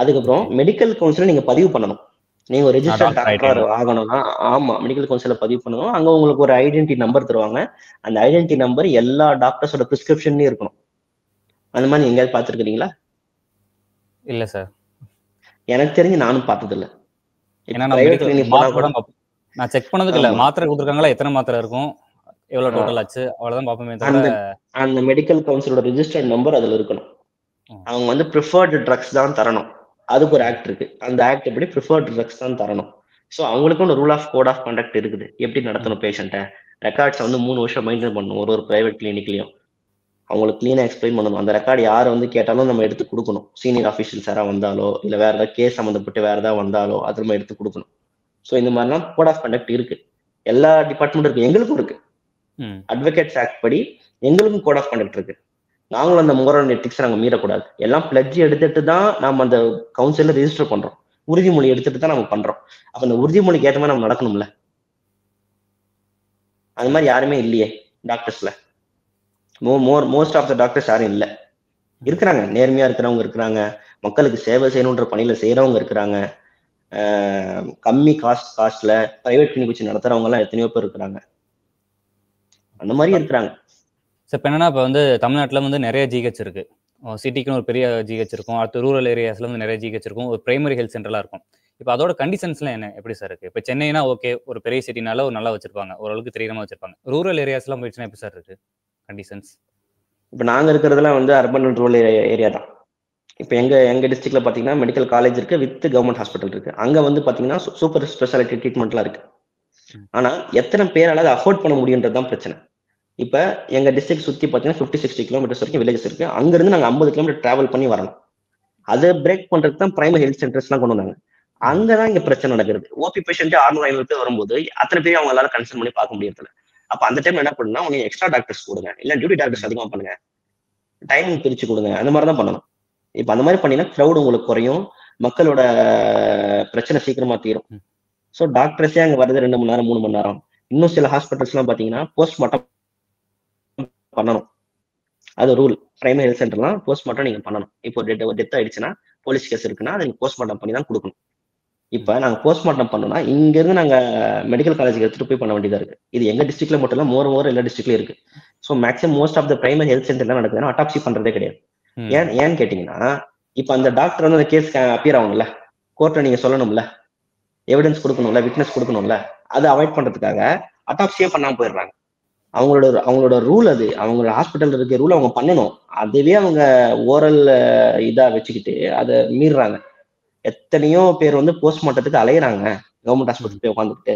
அதுக்கப்புறம் மெடிக்கல் கவுன்சில் நீங்க பதிவு பண்ணணும். நீங்க ஒரு doctor டாக்டர். ஆகணும்னா ஆமா மெடிக்கல் கவுன்சில பதிவு பண்ணணும். அங்க உங்களுக்கு ஒரு ஐடென்டி நம்பர் தருவாங்க. அந்த ஐடென்டி நம்பர் எல்லா டாக்டர்ஸோட பிரிஸ்கிரிப்ஷன்லயும் இருக்கணும். அந்த மாதிரி நீங்க எங்கேயாவது பார்த்துருக்கீங்களா இல்ல சார் எனக்கு தெரிஞ்சு நானும் பார்த்தது இல்ல நான் செக் பண்ணதுக்கு இல்ல. மாத்திரை கொடுத்துருக்காங்களா? எத்தனை மாத்திரை இருக்கும்? எவ்வளவு. டோட்டல் ஆச்சு? அவ்வளவுதான் பார்ப்போமே அந்த மெடிக்கல் கவுன்சிலோட ரிஜிஸ்டர்ட் நம்பர் அதுல இருக்கணும். அவங்க வந்து ப்ரிஃபர்டு ட்ரக்ஸ் தான் தரணும். அதுக்கு ஒரு ஆக்ட் இருக்கு. அந்த ஆக்ட் எப்படி ப்ரிஃபர்டு ட்ரக்ஸ் தான் தரணும். ஸோ அவங்களுக்கும் ஒரு rule of code of conduct இருக்குது. எப்படி நடத்தணும் பேஷண்ட்டை ரெக்கார்ட்ஸ் வந்து மூணு வருஷம் மெயின்டைன் பண்ணணும். ஒரு ஒரு பிரைவேட் கிளினிக்லயும் அவங்களுக்கு க்ளீனாக எக்ஸ்பிளைன் பண்ணணும். அந்த ரெக்கார்டு யார் வந்து கேட்டாலும் நம்ம எடுத்து கொடுக்கணும். சீனியர் ஆஃபீஷியல்ஸ் யாராவது வந்தாலோ இல்லை வேற ஏதாவது கேஸ் சம்மந்தப்பட்டு வேற ஏதாவது வந்தாலோ அது நம்ம எடுத்து கொடுக்கணும். ஸோ இந்த மாதிரிலாம் கோட் ஆஃப் கண்டக்ட் இருக்கு. எல்லா டிபார்ட்மெண்ட்டும் இருக்கு. எங்களுக்கும் இருக்கு. அட்வொகேட்ஸ் ஆக்ட் படி எங்களுக்கும் கோட் ஆஃப் கண்டக்ட் இருக்கு. நாங்களும் அந்த மோரல் எத்திக்ஸ் நாங்கள் மீறக்கூடாது. எல்லாம் பிளட்ஜ் எடுத்துட்டு தான் நம்ம அந்த கவுன்சிலில் ரெஜிஸ்டர் பண்ணுறோம் உறுதிமொழி எடுத்துட்டு தான் நம்ம பண்றோம். அப்ப அந்த உறுதிமொழிக்கு ஏற்ற மாதிரி நம்ம நடக்கணும்ல? அது மாதிரி யாருமே இல்லையே டாக்டர்ஸ்ல மோ more most of the doctors யாரும் இல்லை. இருக்கிறாங்க. நேர்மையா இருக்கிறவங்க இருக்கிறாங்க. மக்களுக்கு சேவை செய்யணுன்ற பணியில செய்யறவங்க இருக்கிறாங்க. கம்மி காஸ்ட் காஸ்ட்ல பிரைவேட் கிளினிக் வச்சு நடத்துறவங்க எல்லாம் எத்தனையோ பேர் இருக்கிறாங்க. அந்த மாதிரி இருக்கிறாங்க. சார் இப்போ என்னன்னா இப்போ வந்து தமிழ்நாட்டில் வந்து நிறைய ஜிஹெச் இருக்கு. சிட்டிக்குன்னு ஒரு பெரிய ஜிஹெச் இருக்கும். அடுத்து ரூரல் ஏரியாஸ்ல வந்து நிறைய ஜிஹெச் இருக்கும். ஒரு பிரைமரி ஹெல்த் சென்டர்லாம் இருக்கும். இப்போ அதோட கண்டிஷன்ஸ்லாம் என்ன? எப்படி சார் இருக்கு? இப்போ சென்னைனா ஓகே ஒரு பெரிய சிட்டினால ஒரு நல்லா வச்சிருப்பாங்க. ஓரளவுக்கு தெரியாம வச்சிருப்பாங்க. ரூரல் ஏரியாஸ்லாம் போயிடுச்சுன்னா எப்படி சார் இருக்கு? கண்டிஷன்ஸ் இப்போ நாங்க இருக்கிறதுலாம் வந்து அர்பன் அண்ட் ரூரல் ஏரியா தான். இப்போ எங்க எங்க டிஸ்ட்ரிக்ட்ல பாத்தீங்கன்னா மெடிக்கல் காலேஜ் இருக்கு வித் கவர்மெண்ட் ஹாஸ்பிட்டல் இருக்கு. அங்க வந்து பாத்தீங்கன்னா சூப்பர் ஸ்பெஷாலிட்டி ட்ரீட்மெண்ட்லாம் இருக்கு. ம். ஆனா எத்தனை பேரால அதை அஃபோர்ட் பண்ண முடியுன்றது தான் பிரச்சனை. இப்ப எங்க டிஸ்ட்ரிக்ட் சுத்தி பாத்தீங்கன்னா ஃபிஃப்டி சிக்ஸ்டி கிலோமீட்டர்ஸ் வரைக்கும் வில்லேஜஸ் இருக்கு. அங்க இருந்து நாங்க ஐம்பது கிலோமீட்டர் டிராவல் பண்ணி வரணும். அதை பிரேக் பண்றதுக்கு தான் பிரைமரி ஹெல்த் சென்டர்ஸ்லாம் கொண்டு வந்தாங்க. அங்கதான் இங்க பிரச்சனை நடக்குது. ஓபி பேஷண்ட் அறுநூறு ஐநூறு பேர் வரும்போது அத்தனை பேரும் அவங்களால கன்சல்ட் பண்ணி பார்க்க முடியறதில்ல. அப்ப அந்த டைம் என்ன பண்ணுன்னா உங்க எக்ஸ்ட்ரா டாக்டர்ஸ் கொடுங்க. இல்ல டியூட்டி டாக்டர்ஸ் அதிகமா பண்ணுங்க. டைமிங் பிரிச்சு கொடுங்க. அந்த மாதிரி தான் பண்ணணும். இப்ப அந்த மாதிரி பண்ணினா க்ரௌட் உங்களுக்கு குறையும். மக்களோட பிரச்சனை சீக்கிரமா தீரும். ஸோ டாக்டர்ஸே அங்க வருது ரெண்டு மணி நேரம் மூணு மணி நேரம். இன்னும் சில ஹாஸ்பிட்டல்ஸ் எல்லாம் பாத்தீங்கன்னா போஸ்ட்மார்ட்டம் பண்ணணும். அது ரூல் பிரைமரி ஹெல்த் சென்டர்லாம் போஸ்ட்மார்ட்டம் நீங்க பண்ணணும். இப்போ டெத் டெத் ஆயிடுச்சுன்னா போலீஸ் கேஸ் இருக்குன்னா அதை நீங்க போஸ்ட்மார்ட்டம் பண்ணி தான் கொடுக்கணும். இப்ப நாங்க போஸ்ட்மார்ட்டம் பண்ணோம்னா இங்க இருந்து நாங்க மெடிக்கல் காலேஜுக்கு எடுத்துட்டு போய் பண்ண வேண்டியதா இருக்கு. இது எங்க டிஸ்ட்ரிக்ட்ல மட்டும் இல்ல மோர் மோர் எல்லா டிஸ்ட்ரிக்ட்லயும் இருக்கு. So maximum most of the primary health சென்டர்ல நடக்குதுன்னா அட்டாப்சி பண்றதே கிடையாது. ஏன் ஏன்னு கேட்டீங்கன்னா இப்ப அந்த டாக்டர் வந்து அந்த கேஸ் அப்பியர் ஆகணும்ல கோர்ட்ல நீங்க சொல்லணும்ல. எவிடன்ஸ் கொடுக்கணும்ல விட்னஸ் கொடுக்கணும்ல. அதை அவாய்ட் பண்றதுக்காக அட்டாப்சியே பண்ணாம போயிடுறாங்க. அவங்களோட அவங்களோட ரூல் அது. அவங்களோட ஹாஸ்பிட்டல் இருக்க ரூல் அவங்க பண்ணணும். அதுவே அவங்க ஓரல் இதா வச்சுக்கிட்டு அதை மீறுறாங்க. எத்தனையோ பேர் வந்து போஸ்ட்மார்ட்டத்துக்கு அலையிறாங்க. கவர்மெண்ட் ஹாஸ்பிட்டல் போய் உட்காந்துக்கிட்டு.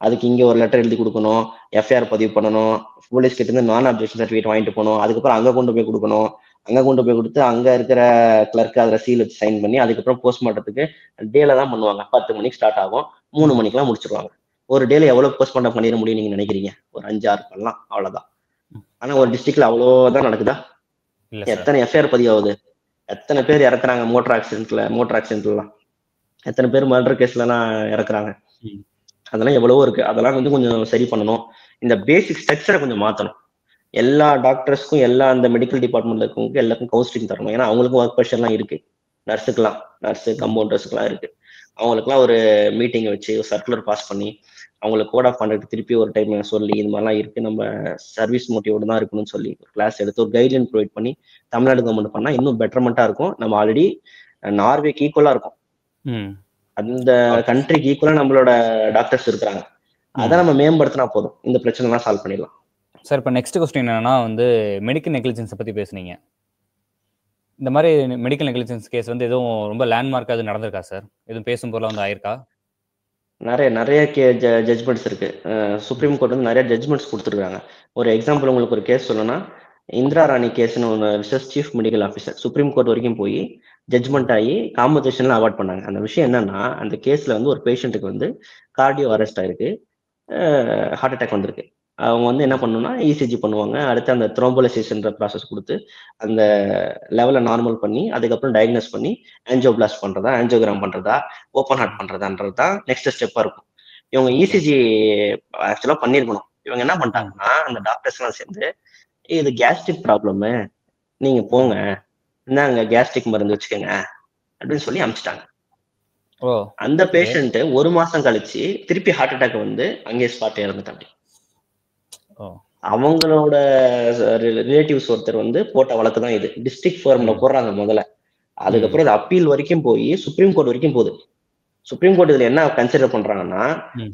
அதுக்கு இங்க ஒரு லெட்டர் எழுதி கொடுக்கணும். எஃப்ஐஆர் பதிவு பண்ணணும். போலீஸ் கிட்ட இருந்து நான் அப்ஜெக்ஷன் சர்டிஃபிகேட் வாங்கிட்டு போகணும். அதுக்கப்புறம் அங்க கொண்டு போய் கொடுக்கணும். அங்க கொண்டு போய் கொடுத்து அங்க இருக்கிற கிளர்க் அதுல சீல் வச்சு சைன் பண்ணி அதுக்கப்புறம் போஸ்ட்மார்ட்டத்துக்கு டேல தான் பண்ணுவாங்க. பத்து மணிக்கு ஸ்டார்ட் ஆகும். மூணு மணிக்கெல்லாம் முடிச்சிருவாங்க. ஒரு டேல எவ்வளவு போஸ்ட்மார்ட்டம் பண்ணிட முடியும் நீங்க நினைக்கிறீங்க? ஒரு அஞ்சு ஆறு பண்ணலாம் அவ்வளவுதான். ஆனா ஒரு டிஸ்ட்ரிக்ட்ல அவ்வளவுதான் நடக்குதா? எத்தனை எஃப்ஐஆர் பதிவாகுது? எத்தனை பேர் இறக்குறாங்க மோட்டர் ஆக்சிடென்ட்ல மோட்டர் ஆக்சிடென்ட்லாம் எத்தனை பேர் மர்டர் கேஸ்ல எல்லாம் இறக்குறாங்க. அதெல்லாம் எவ்வளவோ இருக்கு. அதெல்லாம் வந்து கொஞ்சம் சரி பண்ணணும். இந்த பேசிக் ஸ்ட்ரக்சரை கொஞ்சம் மாத்தணும். எல்லா டாக்டர்ஸ்க்கும் எல்லா அந்த மெடிக்கல் டிபார்ட்மெண்ட்ல இருக்கவங்க எல்லாருக்கும் கவுன்சிலிங் தரணும். ஏன்னா அவங்களுக்கும் ஒர்க் ப்ரெஷர்லாம் இருக்கு. நர்ஸுக்கெல்லாம் நர்ஸு கம்பவுண்டர்ஸ்க்குலாம் இருக்கு. அவங்களுக்குலாம் ஒரு மீட்டிங் வச்சு ஒரு சர்க்குலர் பாஸ் பண்ணி அவங்களுக்கு கோட் ஆஃப் கான்டாக்ட் திருப்பி ஒரு டைம் சொல்லி இது மாதிரிலாம் இருக்கு. நம்ம சர்வீஸ் மோட்டிவோட தான் இருக்கணும்னு சொல்லி ஒரு கிளாஸ் எடுத்து ஒரு கைட்லைன் ப்ரொவைட் பண்ணி தமிழ்நாடு கவர்மெண்ட் பண்ணா இன்னும் பெட்டர்மெண்டா இருக்கும். நம்ம ஆல்ரெடி நார்வேக்கு ஈக்குவலா இருக்கும். ம். அந்த கண்ட்ரிக்கு ஈக்குவலா நம்மளோட டாக்டர்ஸ் இருக்கிறாங்க. அதை நம்ம மேம்படுத்தினா போதும். இந்த பிரச்சனை எல்லாம் சால்வ் பண்ணிடலாம். சார் இப்போ நெக்ஸ்ட் கொஸ்டின் என்னன்னா வந்து மெடிக்கல் நெக்லிஜென்ஸை பற்றி பேசுனீங்க. இந்த மாதிரி மெடிக்கல் நெக்லிஜென்ஸ் கேஸ் வந்து எதுவும் ரொம்ப லேண்ட்மார்க் அது நடந்திருக்கா சார் எதுவும் பேசும் பொருளாக வந்து ஆயிருக்கா? நிறைய நிறைய கே ஜ ஜட்மெண்ட்ஸ் இருக்கு. சுப்ரீம் கோர்ட் வந்து நிறைய ஜட்மெண்ட்ஸ் கொடுத்துருக்காங்க. ஒரு எக்ஸாம்பிள் உங்களுக்கு ஒரு கேஸ் சொல்லணும்னா இந்திரா ராணி கேஸ்னு ஒன்று research chief medical officer supreme court வரைக்கும் போய் ஜட்மெண்ட் ஆகி காம்பன்சேஷன்ல அவார்ட் பண்ணாங்க. அந்த விஷயம் என்னன்னா அந்த கேஸ்ல வந்து ஒரு பேஷண்ட்டுக்கு வந்து கார்டியோ அரெஸ்ட் ஆயிருக்கு. ஹார்ட் அட்டாக் வந்திருக்கு. அவங்க வந்து என்ன பண்ணணும்னா இசிஜி பண்ணுவாங்க. அடுத்து அந்த த்ரோம்போலைசேஷன்ற ப்ராசஸ் கொடுத்து அந்த லெவலை நார்மல் பண்ணி அதுக்கப்புறம் டயக்னோஸ் பண்ணி ஆன்ஜியோபிளாஸ்ட் பண்றதா ஆன்ஜியோகிராம் பண்றதா ஓப்பன் ஹார்ட் பண்றதான்றது தான் நெக்ஸ்ட் ஸ்டெப்பா இருக்கும். இவங்க இசிஜி ஆக்சுவலா பண்ணிருக்கணும். இவங்க என்ன பண்ணிட்டாங்கன்னா அந்த டாக்டர்ஸ் எல்லாம் சேர்ந்து இது கேஸ்ட்ரிக் ப்ராப்ளம் நீங்க போங்க. இந்தாங்க கேஸ்ட்ரிக் மருந்து வச்சுக்கோங்க அப்படின்னு சொல்லி அனுப்பிச்சிட்டாங்க ஓ அந்த பேஷண்ட் ஒரு மாசம் கழிச்சு திருப்பி ஹார்ட் அட்டாக் வந்து அங்கேயே ஸ்பாட் இறந்துட்டாங்க. அவங்களோட ரிலேட்டிவ்ஸ் ஒருத்தர் வந்து போட்ட வழக்கு தான் இது. டிஸ்ட்ரிக்ட் ஃபார்ம்ல போடுறாங்க முதல்ல. அதுக்கப்புறம் அது அப்பீல் வரைக்கும் போய் சுப்ரீம் கோர்ட் வரைக்கும் போகுது. சுப்ரீம் கோர்ட் இதுல என்ன கன்சிடர் பண்றாங்கன்னா.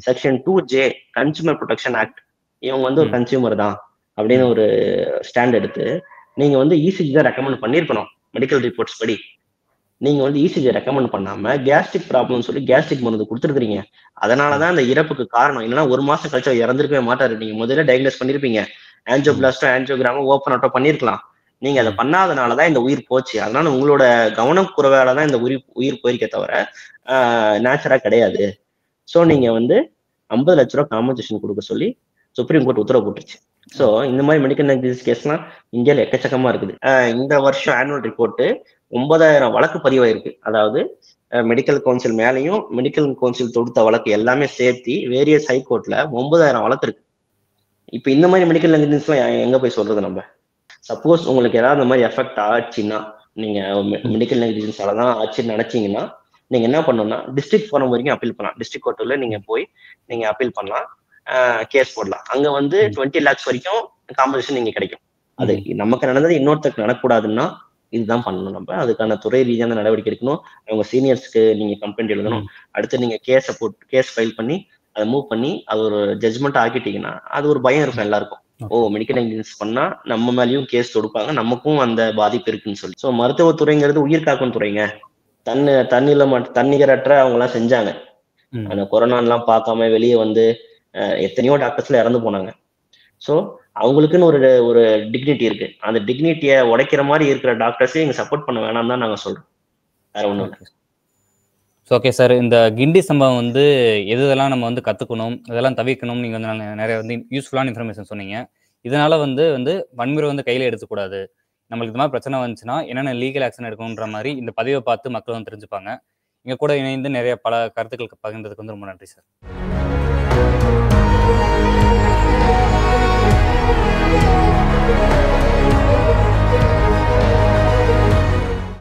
Section two J consumer protection act இவங்க வந்து ஒரு. கன்சியூமர் தான் அப்படின்னு ஒரு ஸ்டாண்ட் எடுத்து நீங்க வந்து இசிஜி தான் ரெக்கமெண்ட் பண்ணிருக்கணும் மெடிக்கல் ரிப்போர்ட்ஸ் படி. நீங்க வந்து இசிஜி ரெக்கமெண்ட் பண்ணாம கேஸ்ட்ரிக் ப்ராப்ளம் சொல்லி கேஸ்ட்ரிக் மருந்து கொடுத்துருக்கீங்க அதனாலதான் அந்த இறப்புக்கு காரணம். இல்லைன்னா ஒரு மாசம் கழிச்சு இறந்துருக்கவே மாட்டாரு. நீங்க முதல்ல டயக்னோஸ் பண்ணிருப்பீங்க. ஆன்ஜியோபிளாஸ்டோ ஆன்ஜோகிராமோ ஓப்பன் ஆட்டோ பண்ணிருக்கலாம். நீங்க அதை பண்ணாதனாலதான் இந்த உயிர் போச்சு. அதனால உங்களோட கவனம் குறைவால தான் இந்த உயிர் உயிர் போயிருக்கே தவிர நேச்சரா கிடையாது. சோ நீங்க வந்து ஐம்பது லட்ச ரூபா காம்பன்சேஷன் கொடுக்க சொல்லி சுப்ரீம் கோர்ட் உத்தரவு போட்டுருச்சு. சோ இந்த மாதிரி மெடிக்கல் நெக்லிஜென்ஸ் கேஸ்லாம் இந்தியால எக்கச்சக்கமா இருக்குது. ஆஹ் இந்த வருஷம் ஆனுவல் ரிப்போர்ட் ஒன்பதாயிரம் வழக்கு பதிவாயிருக்கு. அதாவது மெடிக்கல் கவுன்சில் மேலேயும் மெடிக்கல் கவுன்சில் தொடுத்த வழக்கு எல்லாமே சேர்த்து வேரியஸ் ஹைகோர்ட்ல ஒன்பதாயிரம் வழக்கு இருக்கு. இப்போ இந்த மாதிரி மெடிக்கல் நெக்லிஜென்ஸ்லாம் எங்க போய் சொல்றது நம்ம? சப்போஸ் உங்களுக்கு ஏதாவது இந்த மாதிரி எஃபெக்ட் ஆச்சுன்னா நீங்க மெடிக்கல் நெக்லிஜென்ஸால தான் ஆச்சுன்னு நினைச்சீங்கன்னா நீங்க என்ன பண்ணணும்னா டிஸ்ட்ரிக்ட் ஃபோரம் வரைக்கும் அப்பீல் பண்ணலாம். டிஸ்ட்ரிக்ட் கோர்ட்ல நீங்க போய் நீங்க அப்பீல் பண்ணலாம். கேஸ் போடலாம். அங்க வந்து. டுவெண்ட்டி லேக்ஸ் வரைக்கும் காம்பன்சேஷன் நீங்க கிடைக்கும். அது நமக்கு நடந்தது இன்னொருத்தருக்கு நடக்கூடாதுன்னா இதுதான் பண்ணணும் நம்ம. அதுக்கான துறை ரீதியான நடவடிக்கை எடுக்கணும். அவங்க சீனியர்ஸ்க்கு நீங்க கம்ப்ளைண்ட் எழுதணும். அடுத்து நீங்க கேஸை போட்டு கேஸ் ஃபைல் பண்ணி அதை மூவ் பண்ணி அது ஒரு ஜட்ஜ்மெண்ட் ஆக்கிட்டீங்கன்னா அது ஒரு பயம் இருக்கும் எல்லாருக்கும். ஓ மெடிக்கல் நெக்லிஜென்ஸ் பண்ணா நம்ம மேலயும் கேஸ் தொடுப்பாங்க. நமக்கும் அந்த பாதிப்பு இருக்குன்னு சொல்லி. ஸோ மருத்துவத்துறைங்கிறது உயிர் காக்கும் துறைங்க. தன்னு தண்ணில மட்டும் தன்னிகரற்ற அவங்க எல்லாம் செஞ்சாங்க. அந்த கொரோனாலாம் பார்க்காம வெளியே வந்து எத்தனையோ டாக்டர்ஸ்ல இறந்து போனாங்க. ஸோ அவங்களுக்குன்னு ஒரு ஒரு டிக்னிட்டி இருக்கு. அந்த டிக்னிட்டியை உடைக்கிற மாதிரி இருக்கிற டாக்டர்ஸே இங்கே சப்போர்ட் பண்ண வேணாம் தான் நாங்கள் சொல்றோம். வேற ஒன்றும் இல்லை. ஓகே சார் இந்த கிண்டி சம்பவம் வந்து எது இதெல்லாம் நம்ம வந்து கற்றுக்கணும் இதெல்லாம் தவிர்க்கணும் நீங்கள் வந்து நல்ல- நிறைய வந்து யூஸ்ஃபுல்லான இன்ஃபர்மேஷன் சொன்னீங்க. இதனால வந்து வந்து வன்முறை வந்து கையில் எடுத்துக்கூடாது நம்மளுக்கு இந்த மாதிரி பிரச்சனை வந்துச்சுன்னா என்னென்ன லீகல் ஆக்ஷன் எடுக்கணுன்ற மாதிரி இந்த பதிவை பார்த்து மக்கள் வந்து தெரிஞ்சுப்பாங்க. எங்கள் கூட இணைந்து நிறைய பல கருத்துக்கள் பகிர்ந்ததுக்கு வந்து ரொம்ப நன்றி சார்